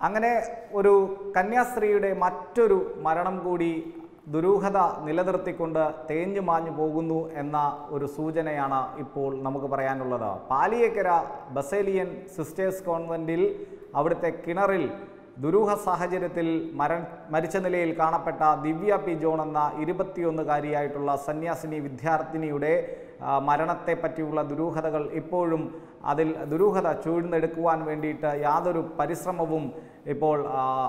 അങ്ങനെ ഒരു കന്യാസ്ത്രീയുടെ മറ്റൊരു മരണം കൂടി ദുരൂഹത നിലനിർത്തിക്കൊണ്ട് തേഞ്ഞു മാഞ്ഞു പോകുന്നു എന്ന ഒരു സൂചനയാണ് ഇപ്പോൾ നമുക്ക് പറയാനുള്ളത്. പാലിയേക്കര ബസേലിയൻ സിസ്റ്റേഴ്സ് കോൺവെന്റിൽ അവിടുത്തെ കിണറിൽ ദുരൂഹ സാഹചര്യത്തിൽ മര മരിച്ച നിലയിൽ കാണപ്പെട്ട ദിവ്യ പി ജോൺ എന്ന ഇരുപത്തിയൊന്നുകാരിയായിട്ടുള്ള സന്യാസിനി വിദ്യാർത്ഥിനിയുടെ മരണത്തെ പറ്റിയുള്ള ദുരൂഹതകൾ ഇപ്പോഴും അതിൽ ദുരൂഹത ചൂഴ്ന്നെടുക്കുവാൻ വേണ്ടിയിട്ട് യാതൊരു പരിശ്രമവും ഇപ്പോൾ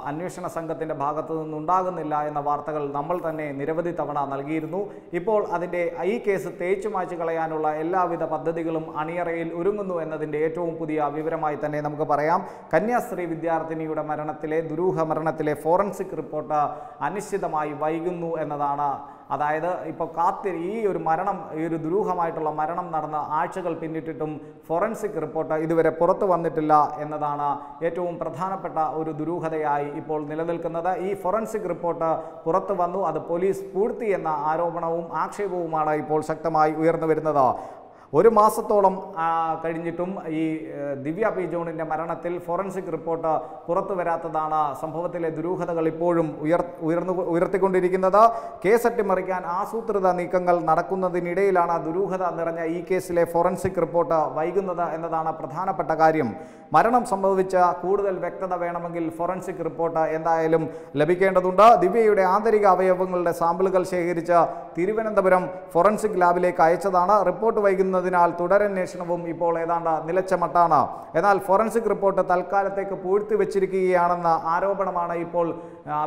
അന്വേഷണ സംഘത്തിന്റെ ഭാഗത്തു നിന്നുണ്ടാകുന്നില്ല എന്ന വാർത്തകൾ നമ്മൾ തന്നെ നിരവധി തവണ നൽകിയിരുന്നു. ഇപ്പോൾ അതിന്റെ ഈ കേസ് തേച്ചു മാച്ചു കളയാനുള്ള എല്ലാവിധ പദ്ധതികളും അണിയറയിൽ ഒരുങ്ങുന്നു എന്നതിന്റെ ഏറ്റവും പുതിയ വിവരമായി തന്നെ നമുക്ക് പറയാം. കന്യാസ്ത്രീ വിദ്യാർത്ഥിനിയുടെ മരണത്തിലെ ദുരൂഹ മരണത്തിലെ ഫോറൻസിക് റിപ്പോർട്ട് അനിശ്ചിതമായി വൈകുന്നു എന്നതാണ്. അതായത് ഇപ്പോൾ കാത്തി ഈ ഒരു മരണം ഈ ഒരു ദുരൂഹമായിട്ടുള്ള മരണം നടന്ന ആഴ്ചകൾ പിന്നിട്ടിട്ടും ഫോറൻസിക് റിപ്പോർട്ട് ഇതുവരെ പുറത്തു വന്നിട്ടില്ല എന്നതാണ് ഏറ്റവും പ്രധാനപ്പെട്ട ഒരു ദുരൂഹതയായി ഇപ്പോൾ നിലനിൽക്കുന്നത്. ഈ ഫോറൻസിക് റിപ്പോർട്ട് പുറത്തു വന്നു. അത് പോലീസ് പൂഴ്ത്തി എന്ന ആരോപണവും ആക്ഷേപവുമാണ് ഇപ്പോൾ ശക്തമായി ഉയർന്നു വരുന്നത്. ഒരു മാസത്തോളം കഴിഞ്ഞിട്ടും ഈ ദിവ്യ പി. ജോണിന്റെ മരണത്തിൽ ഫോറൻസിക് റിപ്പോർട്ട് പുറത്തു വരാത്തതാണ് സംഭവത്തിലെ ദുരൂഹതകൾ ഇപ്പോഴും ഉയർ ഉയർന്നു ഉയർത്തിക്കൊണ്ടിരിക്കുന്നത്. കേസ് അട്ടിമറിക്കാൻ ആസൂത്രിത നീക്കങ്ങൾ നടക്കുന്നതിനിടയിലാണ് ദുരൂഹത നിറഞ്ഞ ഈ കേസിലെ ഫോറൻസിക് റിപ്പോർട്ട് വൈകുന്നത് എന്നതാണ് പ്രധാനപ്പെട്ട കാര്യം. മരണം സംഭവിച്ച കൂടുതൽ വ്യക്തത വേണമെങ്കിൽ ഫോറൻസിക് റിപ്പോർട്ട് എന്തായാലും ലഭിക്കേണ്ടതുണ്ട്. ദിവ്യയുടെ ആന്തരിക അവയവങ്ങളുടെ സാമ്പിളുകൾ ശേഖരിച്ച് തിരുവനന്തപുരം ഫോറൻസിക് ലാബിലേക്ക് അയച്ചതാണ്. റിപ്പോർട്ട് വൈകുന്നതിനാൽ തുടരന്വേഷണവും ഇപ്പോൾ ഏതാണ്ട് നിലച്ച മട്ടാണ് എന്നാൽ ഫോറൻസിക് റിപ്പോർട്ട് തൽക്കാലത്തേക്ക് പൂഴ്ത്തി വെച്ചിരിക്കുകയാണെന്ന ആരോപണമാണ് ഇപ്പോൾ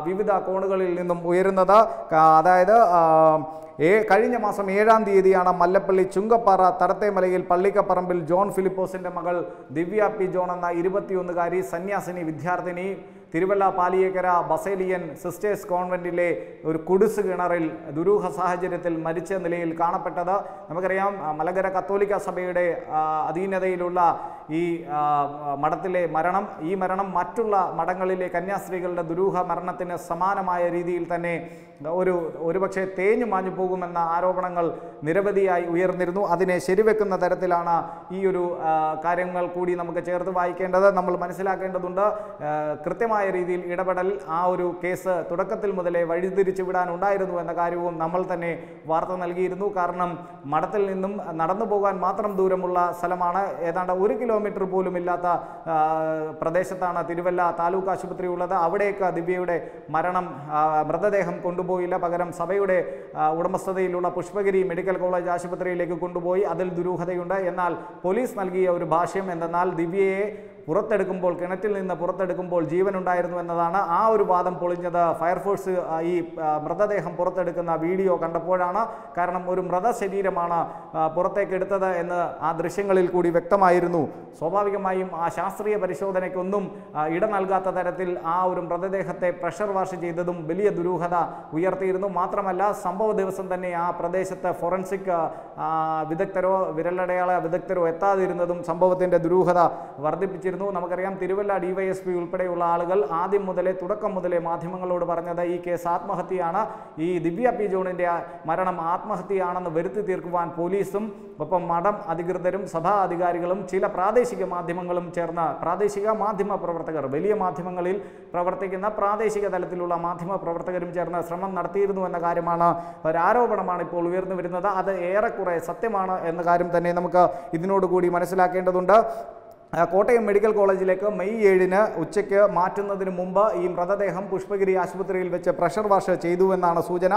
വിവിധ കോണുകളിൽ നിന്നും ഉയരുന്നത്. അതായത് ഏ കഴിഞ്ഞ മാസം ഏഴാം തീയതിയാണ് മല്ലപ്പള്ളി ചുങ്കപ്പാറ തടത്തേമലയിൽ പള്ളിക്കപ്പറമ്പിൽ ജോൺ ഫിലിപ്പോസിന്റെ മകൾ ദിവ്യ പി ജോൺ എന്ന ഇരുപത്തിയൊന്നുകാരി സന്യാസിനി വിദ്യാർത്ഥിനി തിരുവല്ല പാലിയേക്കര ബസേലിയൻ സിസ്റ്റേഴ്സ് കോൺവെന്റിലെ ഒരു കുടിസ് കിണറിൽ ദുരൂഹ സാഹചര്യത്തിൽ മരിച്ച നിലയിൽ കാണപ്പെട്ടത്. നമുക്കറിയാം മലകര കത്തോലിക്ക സഭയുടെ അധീനതയിലുള്ള ഈ മഠത്തിലെ മരണം ഈ മരണം മറ്റുള്ള മഠങ്ങളിലെ കന്യാസ്ത്രീകളുടെ ദുരൂഹ മരണത്തിന് സമാനമായ രീതിയിൽ തന്നെ ഒരു ഒരുപക്ഷെ തേഞ്ഞു മാഞ്ഞു പോകുമെന്ന ആരോപണങ്ങൾ നിരവധിയായി ഉയർന്നിരുന്നു. അതിനെ ശരിവെക്കുന്ന തരത്തിലാണ് ഈ ഒരു കാര്യങ്ങൾ കൂടി നമുക്ക് ചേർത്ത് വായിക്കേണ്ടത്. നമ്മൾ മനസ്സിലാക്കേണ്ടതുണ്ട് കൃത്യമായ രീതിയിൽ ഇടപെടൽ ആ ഒരു കേസ് തുടക്കത്തിൽ മുതലേ വഴിതിരിച്ചു വിടാനുണ്ടായിരുന്നു എന്ന കാര്യവും നമ്മൾ തന്നെ വാർത്ത നൽകിയിരുന്നു. കാരണം മഠത്തിൽ നിന്നും നടന്നു പോകാൻ മാത്രം ദൂരമുള്ള സ്ഥലമാണ്. ഏതാണ്ട് ഒരു കിലോമീറ്റർ പോലും ഇല്ലാത്ത പ്രദേശത്താണ് തിരുവല്ല താലൂക്ക് ആശുപത്രി ഉള്ളത്. അവിടേക്ക് ദിവ്യയുടെ മരണം മൃതദേഹം കൊണ്ടുപോയില്ല. പകരം സഭയുടെ ഉടമസ്ഥതയിലുള്ള പുഷ്പഗിരി മെഡിക്കൽ കോളേജ് ആശുപത്രിയിലേക്ക് കൊണ്ടുപോയി. അതിൽ ദുരൂഹതയുണ്ട്. എന്നാൽ പോലീസ് നൽകിയ ഒരു ഭാഷ്യം എന്തെന്നാൽ ദിവ്യയെ പുറത്തെടുക്കുമ്പോൾ കിണറ്റിൽ നിന്ന് പുറത്തെടുക്കുമ്പോൾ ജീവനുണ്ടായിരുന്നു എന്നതാണ് ആ ഒരു വാദം പൊളിഞ്ഞത്. ഫയർഫോഴ്സ് ഈ മൃതദേഹം പുറത്തെടുക്കുന്ന വീഡിയോ കണ്ടപ്പോഴാണ് കാരണം ഒരു മൃതശരീരമാണ് പുറത്തേക്ക് എടുത്തത് എന്ന് ആ ദൃശ്യങ്ങളിൽ കൂടി വ്യക്തമായിരുന്നു. സ്വാഭാവികമായും ആ ശാസ്ത്രീയ പരിശോധനയ്ക്കൊന്നും ഇട നൽകാത്ത തരത്തിൽ ആ ഒരു മൃതദേഹത്തെ പ്രഷർ വാഷ് ചെയ്തതും വലിയ ദുരൂഹത ഉയർത്തിയിരുന്നു. മാത്രമല്ല സംഭവ ദിവസം തന്നെ ആ പ്രദേശത്ത് ഫോറൻസിക് വിദഗ്ധരോ വിരലടയാള വിദഗ്ധരോ എത്താതിരുന്നതും സംഭവത്തിന്റെ ദുരൂഹത വർദ്ധിപ്പിച്ചിരുന്നു. നമുക്കറിയാം തിരുവല്ല ഡിവൈഎസ്പി ഉൾപ്പെടെയുള്ള ആളുകൾ ആദ്യം മുതലേ തുടക്കം മുതലേ മാധ്യമങ്ങളോട് പറഞ്ഞത് ഈ കേസ് ആത്മഹത്യയാണ്. ഈ ദിവ്യ പി ജോണിന്റെ മരണം ആത്മഹത്യയാണെന്ന് വരുത്തി തീർക്കുവാൻ പോലീസും ഒപ്പം മഠം അധികൃതരും സഭാ അധികാരികളും ചില പ്രാദേശിക മാധ്യമങ്ങളും ചേർന്ന പ്രാദേശിക മാധ്യമ പ്രവർത്തകർ വലിയ മാധ്യമങ്ങളിൽ പ്രവർത്തിക്കുന്ന പ്രാദേശിക തലത്തിലുള്ള മാധ്യമ പ്രവർത്തകരും ചേർന്ന് ശ്രമം നടത്തിയിരുന്നു എന്ന കാര്യമാണ് ഒരാരോപണമാണ് ഇപ്പോൾ ഉയർന്നു വരുന്നത്. അത് ഏറെക്കുറെ സത്യമാണ് എന്ന കാര്യം തന്നെ നമുക്ക് ഇതിനോടുകൂടി മനസ്സിലാക്കേണ്ടതുണ്ട്. കോട്ടയം മെഡിക്കൽ കോളേജിലേക്ക് മെയ് ഏഴിന് ഉച്ചയ്ക്ക് മാറ്റുന്നതിന് മുമ്പ് ഈ മൃതദേഹം പുഷ്പഗിരി ആശുപത്രിയിൽ വെച്ച് പ്രഷർ വാഷ് ചെയ്തുവെന്നാണ് സൂചന.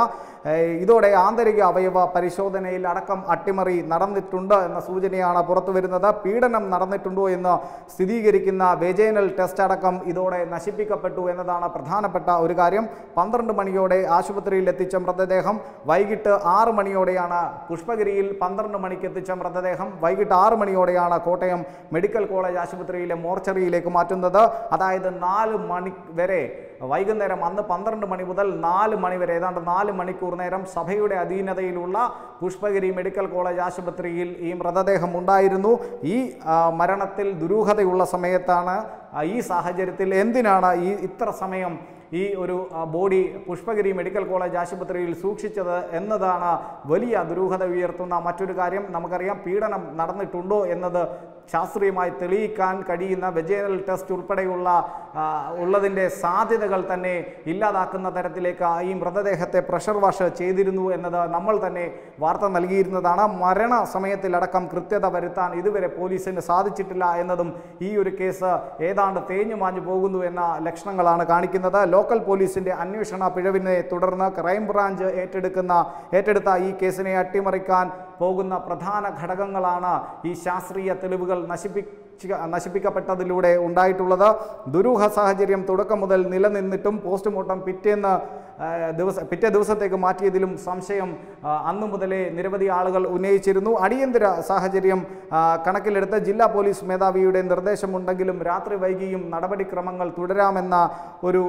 ഇതോടെ ആന്തരിക അവയവ പരിശോധനയിൽ അടക്കം അട്ടിമറി നടന്നിട്ടുണ്ട് എന്ന സൂചനയാണ് പുറത്തു വരുന്നത്. പീഡനം നടന്നിട്ടുണ്ടോ എന്ന് സ്ഥിരീകരിക്കുന്ന വെജൈനൽ ടെസ്റ്റ് അടക്കം ഇതോടെ നശിപ്പിക്കപ്പെട്ടു എന്നതാണ് പ്രധാനപ്പെട്ട ഒരു കാര്യം. പന്ത്രണ്ട് മണിയോടെ ആശുപത്രിയിൽ എത്തിച്ച മൃതദേഹം വൈകിട്ട് ആറ് മണിയോടെയാണ് പുഷ്പഗിരിയിൽ പന്ത്രണ്ട് മണിക്ക് എത്തിച്ച മൃതദേഹം വൈകിട്ട് ആറ് മണിയോടെയാണ് കോട്ടയം മെഡിക്കൽ കോളേജ് ആശുപത്രിയിലെ മോർച്ചറിയിലേക്ക് മാറ്റുന്നത്. അതായത് നാല് മണി വരെ വൈകുന്നേരം അന്ന് പന്ത്രണ്ട് മണി മുതൽ നാല് മണി വരെ ഏതാണ്ട് നാല് മണിക്കൂർ നേരം സഭയുടെ അധീനതയിലുള്ള പുഷ്പഗിരി മെഡിക്കൽ കോളേജ് ആശുപത്രിയിൽ ഈ മൃതദേഹം ഉണ്ടായിരുന്നു. ഈ മരണത്തിൽ ദുരൂഹതയുള്ള സമയത്താണ് ഈ സാഹചര്യത്തിൽ എന്തിനാണ് ഈ ഇത്ര സമയം ഈ ഒരു ബോഡി പുഷ്പഗിരി മെഡിക്കൽ കോളേജ് ആശുപത്രിയിൽ സൂക്ഷിച്ചത് എന്നതാണ് വലിയ ദുരൂഹത ഉയർത്തുന്ന മറ്റൊരു കാര്യം. നമുക്കറിയാം പീഡനം നടന്നിട്ടുണ്ടോ എന്നത് ശാസ്ത്രീയമായി തെളിയിക്കാൻ കഴിയുന്ന വെജേനൽ ടെസ്റ്റ് ഉൾപ്പെടെയുള്ള ഉള്ളതിന്റെ സാധ്യതകൾ തന്നെ ഇല്ലാതാക്കുന്ന തരത്തിലേക്ക് ഈ മൃതദേഹത്തെ പ്രഷർ വാഷ് ചെയ്തിരുന്നു എന്നത് നമ്മൾ തന്നെ വാർത്ത നൽകിയിരുന്നതാണ്. മരണ സമയത്തിലടക്കം കൃത്യത വരുത്താൻ ഇതുവരെ പോലീസിന് സാധിച്ചിട്ടില്ല എന്നതും ഈ ഒരു കേസ് ഏതാണ്ട് തേഞ്ഞു മാഞ്ഞു പോകുന്നു എന്ന ലക്ഷണങ്ങളാണ് കാണിക്കുന്നത്. ലോക്കൽ പോലീസിന്റെ അന്വേഷണ പിഴവിനെ തുടർന്ന് ക്രൈംബ്രാഞ്ച് ഏറ്റെടുക്കുന്ന ഏറ്റെടുത്ത ഈ കേസിനെ അട്ടിമറിക്കാൻ പോകുന്ന പ്രധാന ഘടകങ്ങളാണ് ഈ ശാസ്ത്രീയ തെളിവുകൾ നശിപ്പി നശിപ്പിക്കപ്പെട്ടതിലൂടെ ഉണ്ടായിട്ടുള്ളത്. ദുരൂഹ സാഹചര്യം തുടക്കം മുതൽ നിലനിന്നിട്ടും പോസ്റ്റ്മോർട്ടം പിറ്റേന്ന് ദിവസം പിറ്റേ ദിവസത്തേക്ക് മാറ്റിയതിലും സംശയം അന്നു മുതലേ നിരവധി ആളുകൾ ഉന്നയിച്ചിരുന്നു. അടിയന്തര സാഹചര്യം കണക്കിലെടുത്ത് ജില്ലാ പോലീസ് മേധാവിയുടെ നിർദ്ദേശമുണ്ടെങ്കിലും രാത്രി വൈകിയും നടപടിക്രമങ്ങൾ തുടരാമെന്ന ഒരു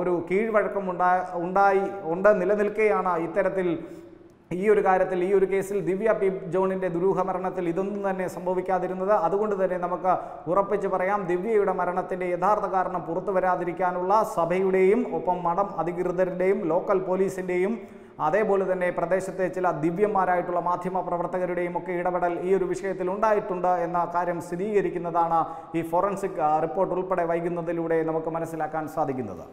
ഒരു കീഴ്വഴക്കം ഉണ്ടാ ഉണ്ടായി ഉണ്ട് നിലനിൽക്കെയാണ് ഇത്തരത്തിൽ ഈ ഒരു കാര്യത്തിൽ ഈ ഒരു കേസിൽ ദിവ്യ പി ജോണിന്റെ ദുരൂഹ മരണത്തിൽ ഇതൊന്നും തന്നെ സംഭവിക്കാതിരുന്നത്. അതുകൊണ്ട് തന്നെ നമുക്ക് ഉറപ്പിച്ച് പറയാം ദിവ്യയുടെ മരണത്തിന്റെ യഥാർത്ഥ കാരണം പുറത്തു വരാതിരിക്കാനുള്ള സഭയുടെയും ഒപ്പം മഠം അധികൃതരുടെയും ലോക്കൽ പോലീസിന്റെയും അതേപോലെ തന്നെ പ്രദേശത്തെ ചില ദിവ്യന്മാരായിട്ടുള്ള മാധ്യമ പ്രവർത്തകരുടെയും ഒക്കെ ഇടപെടൽ ഈ ഒരു വിഷയത്തിൽ ഉണ്ടായിട്ടുണ്ട് എന്ന കാര്യം സ്ഥിരീകരിക്കുന്നതാണ് ഈ ഫോറൻസിക് റിപ്പോർട്ട് ഉൾപ്പെടെ വൈകുന്നതിലൂടെ നമുക്ക് മനസ്സിലാക്കാൻ സാധിക്കുന്നത്.